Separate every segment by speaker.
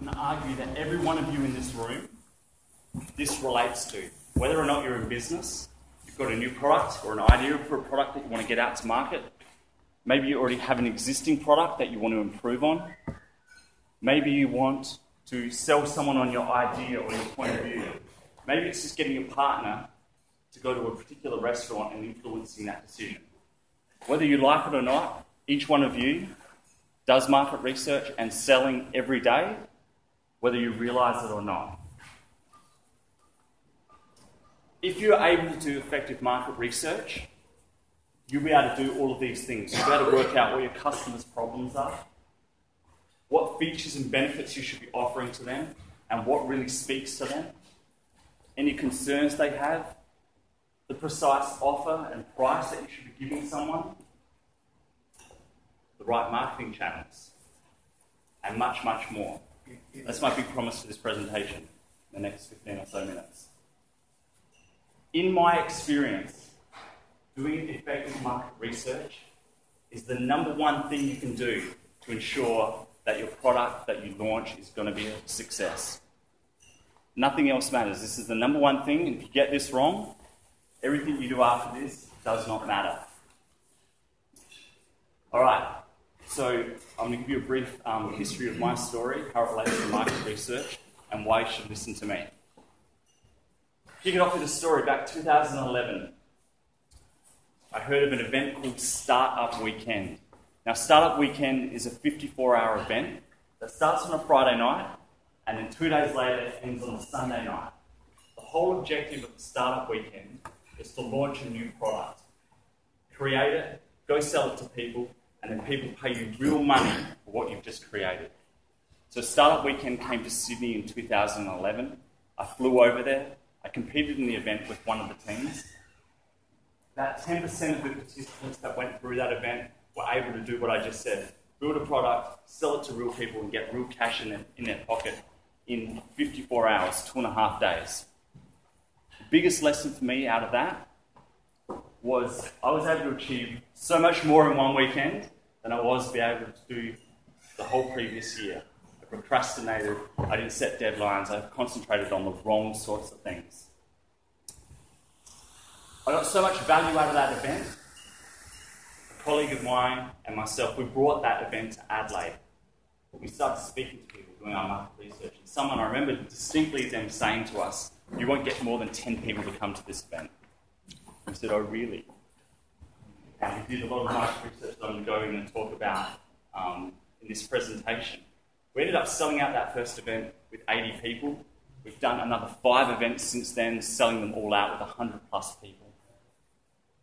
Speaker 1: can argue that every one of you in this room, this relates to. Whether or not you're in business, you've got a new product or an idea for a product that you want to get out to market. Maybe you already have an existing product that you want to improve on. Maybe you want to sell someone on your idea or your point of view. Maybe it's just getting a partner to go to a particular restaurant and influencing that decision. Whether you like it or not, each one of you does market research and selling every day, whether you realize it or not. If you're able to do effective market research, you'll be able to do all of these things. You'll be able to work out what your customers' problems are, what features and benefits you should be offering to them, and what really speaks to them, any concerns they have, the precise offer and price that you should be giving someone, the right marketing channels, and much, much more. That's my big promise for this presentation in the next 15 or so minutes. In my experience, doing effective market research is the number one thing you can do to ensure that your product that you launch is going to be a success. Nothing else matters. This is the number one thing, and if you get this wrong, everything you do after this does not matter. All right, so I'm going to give you a brief um, history of my story, how it relates to market research, and why you should listen to me. Kick it off with a story. Back 2011, I heard of an event called Startup Weekend. Now, Startup Weekend is a 54 hour event that starts on a Friday night and then two days later ends on a Sunday night. The whole objective of the Startup Weekend is to launch a new product, create it, go sell it to people, and then people pay you real money for what you've just created. So Startup Weekend came to Sydney in 2011. I flew over there. I competed in the event with one of the teams. About 10% of the participants that went through that event were able to do what I just said build a product, sell it to real people, and get real cash in their, in their pocket in 54 hours, two and a half days. The biggest lesson for me out of that was I was able to achieve so much more in one weekend than I was to be able to do the whole previous year. I procrastinated, I didn't set deadlines, I concentrated on the wrong sorts of things. I got so much value out of that event. A colleague of mine and myself, we brought that event to Adelaide. We started speaking to people, doing our market research. And someone, I remember distinctly them saying to us, You won't get more than 10 people to come to this event. We said, Oh, really? And we did a lot of market research that I'm going to talk about um, in this presentation. We ended up selling out that first event with 80 people. We've done another five events since then, selling them all out with 100 plus people.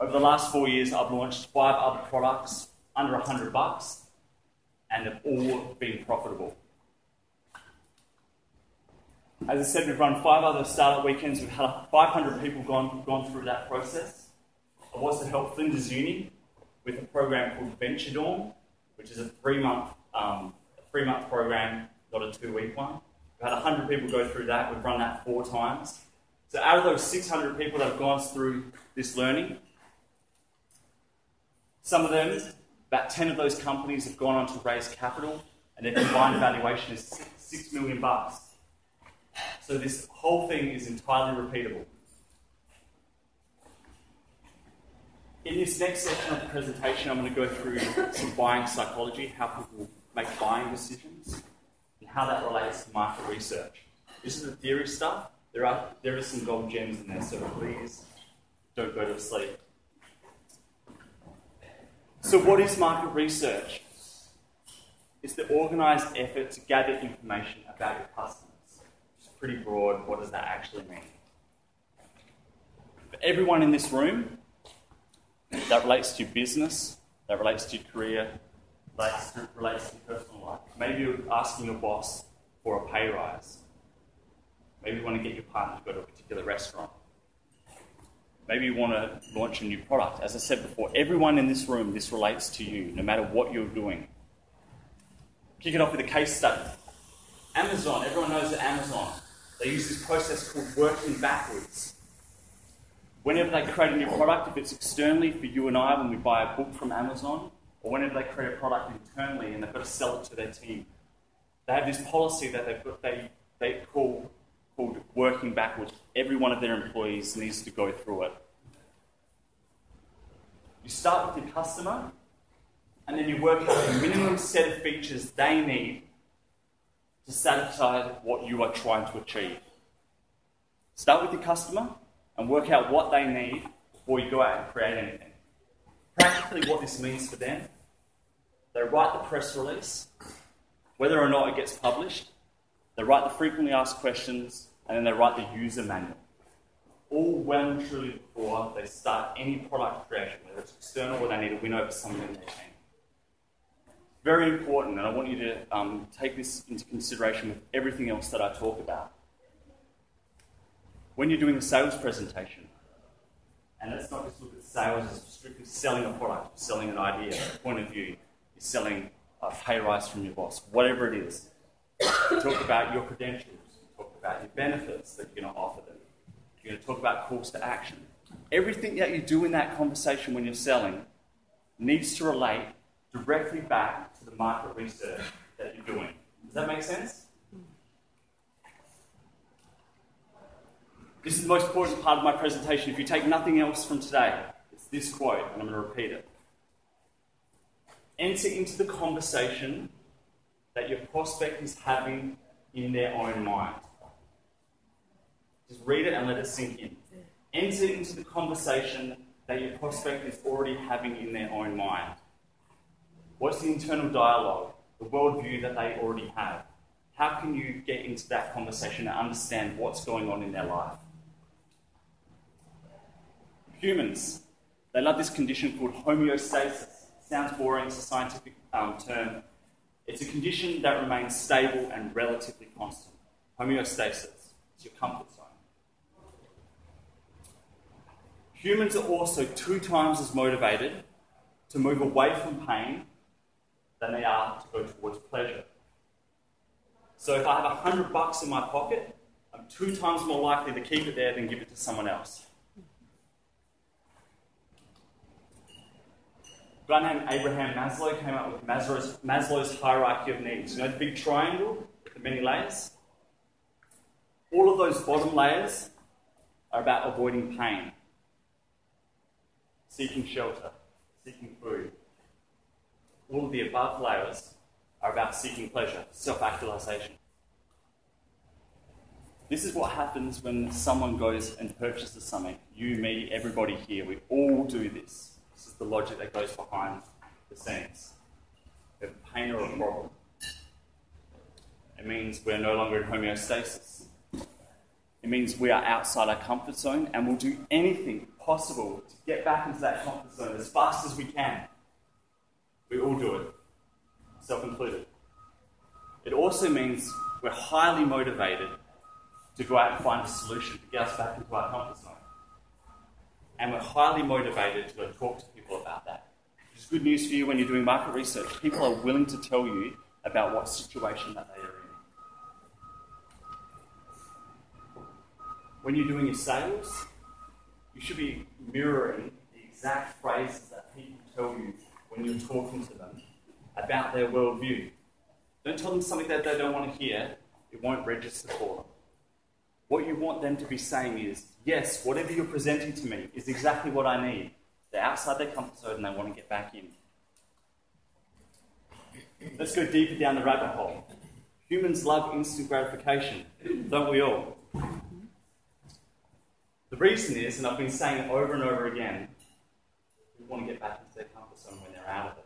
Speaker 1: Over the last four years, I've launched five other products under 100 bucks, and they've all been profitable. As I said, we've run five other startup weekends. We've had 500 people gone, gone through that process. I've also helped Flinders Uni with a program called Venture Dorm, which is a three-month um, three-month program, not a two-week one. We've had 100 people go through that. We've run that four times. So out of those 600 people that have gone through this learning, some of them, about 10 of those companies have gone on to raise capital, and their combined valuation is six million bucks. So this whole thing is entirely repeatable. In this next section of the presentation, I'm going to go through some buying psychology, how people make buying decisions, and how that relates to market research. This is the theory stuff. There are, there are some gold gems in there, so please don't go to sleep. So, what is market research? It's the organised effort to gather information about your customers. It's pretty broad. What does that actually mean? For everyone in this room, that relates to business, that relates to career, relates to, relates to personal life. Maybe you're asking your boss for a pay rise. Maybe you want to get your partner to go to a particular restaurant. Maybe you want to launch a new product. As I said before, everyone in this room, this relates to you, no matter what you're doing. Kick it off with a case study. Amazon, everyone knows that Amazon. They use this process called working backwards. Whenever they create a new product, if it's externally for you and I when we buy a book from Amazon, or whenever they create a product internally and they've got to sell it to their team, they have this policy that they've got, they, they call called working backwards. Every one of their employees needs to go through it. You start with your customer, and then you work out the minimum set of features they need to satisfy what you are trying to achieve. Start with your customer and work out what they need before you go out and create anything. Practically, what this means for them, they write the press release, whether or not it gets published, they write the frequently asked questions, and then they write the user manual. All well and truly before they start any product creation, whether it's external or they need to win over someone in their team. Very important, and I want you to um, take this into consideration with everything else that I talk about. When you're doing a sales presentation, and let's not just look at sales as strictly selling a product, selling an idea, a point of view, you're selling a pay rise from your boss, whatever it is. Talk about your credentials, talk about your benefits that you're going to offer them. You're going to talk about calls to action. Everything that you do in that conversation when you're selling needs to relate directly back to the market research that you're doing. Does that make sense? This is the most important part of my presentation. If you take nothing else from today, it's this quote, and I'm going to repeat it. Enter into the conversation that your prospect is having in their own mind. Just read it and let it sink in. Enter into the conversation that your prospect is already having in their own mind. What's the internal dialogue, the worldview that they already have? How can you get into that conversation and understand what's going on in their life? Humans, they love this condition called homeostasis. Sounds boring, it's a scientific um, term. It's a condition that remains stable and relatively constant. Homeostasis, it's your comfort zone. Humans are also two times as motivated to move away from pain than they are to go towards pleasure. So if I have a hundred bucks in my pocket, I'm two times more likely to keep it there than give it to someone else. Guy named Abraham Maslow came up with Maslow's, Maslow's hierarchy of needs. You know the big triangle the many layers? All of those bottom layers are about avoiding pain, seeking shelter, seeking food. All of the above layers are about seeking pleasure, self actualization. This is what happens when someone goes and purchases something. You, me, everybody here, we all do this. This is the logic that goes behind the scenes. We have a pain or a problem. It means we're no longer in homeostasis. It means we are outside our comfort zone and we'll do anything possible to get back into that comfort zone as fast as we can. We all do it, self included. It also means we're highly motivated to go out and find a solution to get us back into our comfort zone. And we're highly motivated to go talk to people about that. Is good news for you when you're doing market research. People are willing to tell you about what situation that they are in. When you're doing your sales, you should be mirroring the exact phrases that people tell you when you're talking to them about their worldview. Don't tell them something that they don't want to hear, it won't register for them. What you want them to be saying is, yes, whatever you're presenting to me is exactly what I need. They're outside their comfort zone and they want to get back in. Let's go deeper down the rabbit hole. Humans love instant gratification, don't we all? The reason is, and I've been saying it over and over again, we want to get back into their comfort zone when they're out of it.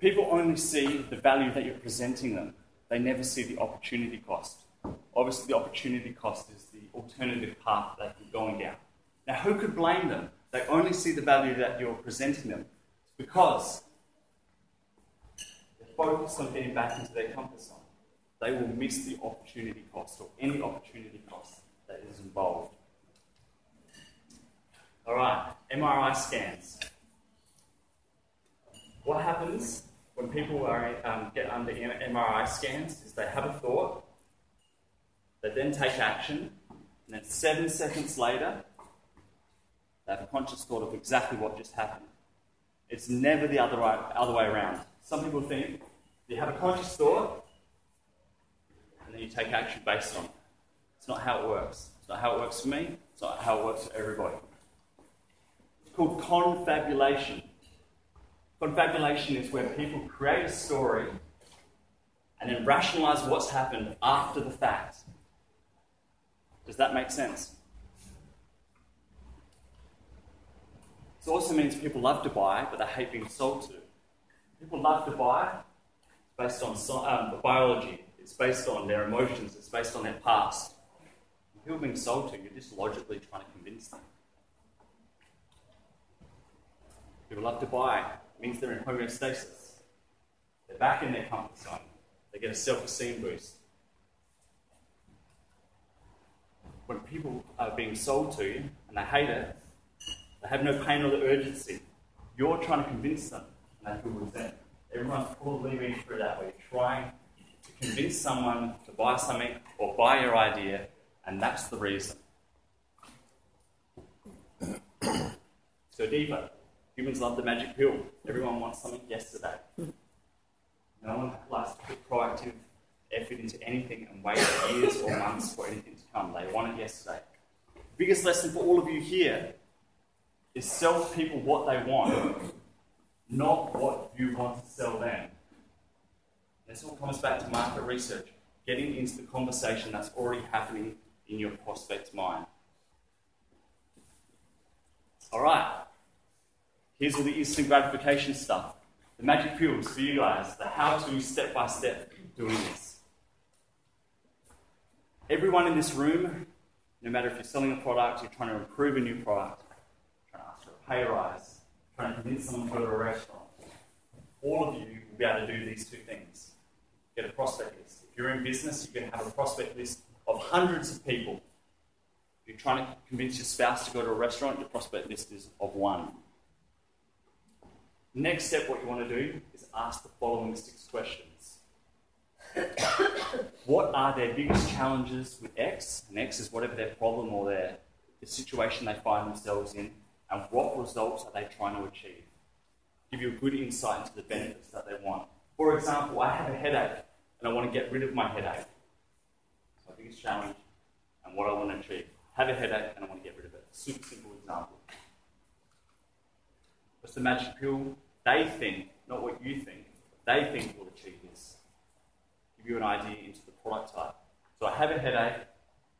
Speaker 1: People only see the value that you're presenting them, they never see the opportunity cost. Obviously, the opportunity cost is the alternative path that you're going down. Now, who could blame them? They only see the value that you're presenting them because they're focused on getting back into their comfort zone. They will miss the opportunity cost or any opportunity cost that is involved. All right, MRI scans. What happens when people are, um, get under MRI scans is they have a thought, they then take action, and then seven seconds later, have a conscious thought of exactly what just happened. It's never the other way, other way around. some people think you have a conscious thought and then you take action based on it. It's not how it works. It's not how it works for me. It's not how it works for everybody. It's called confabulation. Confabulation is where people create a story and then rationalize what's happened after the fact. Does that make sense? This also means people love to buy, but they hate being sold to. People love to buy based on um, biology, it's based on their emotions, it's based on their past. People being sold to, you're just logically trying to convince them. People love to buy, it means they're in homeostasis. They're back in their comfort zone. They get a self esteem boost. When people are being sold to and they hate it, they have no pain or the urgency. You're trying to convince them, and they feel resentment. Everyone's probably been through that way, trying to convince someone to buy something or buy your idea, and that's the reason. so deeper. Humans love the magic pill. Everyone wants something yesterday. No one likes to put proactive effort into anything and wait years or months for anything to come. They want it yesterday. Biggest lesson for all of you here is sell people what they want, not what you want to sell them. This all comes back to market research, getting into the conversation that's already happening in your prospect's mind. All right, here's all the instant gratification stuff. The magic pills for you guys, the how to step by step doing this. Everyone in this room, no matter if you're selling a product, you're trying to improve a new product, pay rise, trying to convince someone to go to a restaurant. All of you will be able to do these two things. Get a prospect list. If you're in business, you can have a prospect list of hundreds of people. If you're trying to convince your spouse to go to a restaurant, your prospect list is of one. Next step, what you want to do is ask the following six questions. what are their biggest challenges with X? And X is whatever their problem or their the situation they find themselves in and what results are they trying to achieve. Give you a good insight into the benefits that they want. For example, I have a headache and I want to get rid of my headache. So I biggest challenge and what I want to achieve. Have a headache and I want to get rid of it. Super simple example. What's the magic pill? They think, not what you think, they think will achieve this. Give you an idea into the product type. So I have a headache,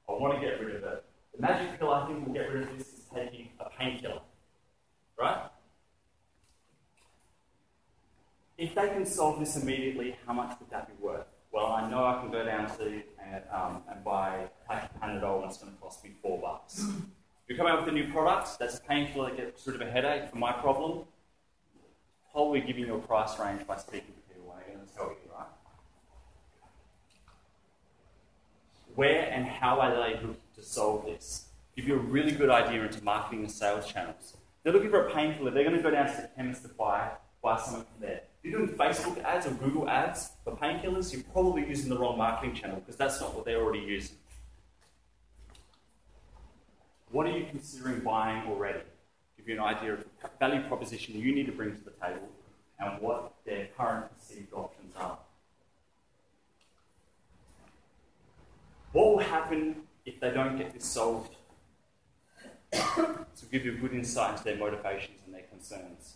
Speaker 1: I want to get rid of it. The magic pill I think will get rid of this is taking a painkiller. Right? If they can solve this immediately, how much would that be worth? Well, I know I can go down to and, um, and buy a Panadol and it's going to cost me four bucks. You come out with a new product that's a painkiller that gets rid of a headache for my problem, probably giving you a price range by speaking to people when they're going to tell you, right? Where and how are they looking to solve this? Give you a really good idea into marketing and sales channels. They're looking for a painkiller. They're going to go down to the chemist to buy, buy something from there. If you're doing Facebook ads or Google ads for painkillers, you're probably using the wrong marketing channel because that's not what they're already using. What are you considering buying already? Give you an idea of the value proposition you need to bring to the table and what their current perceived options are. What will happen if they don't get this solved to give you a good insight into their motivations and their concerns.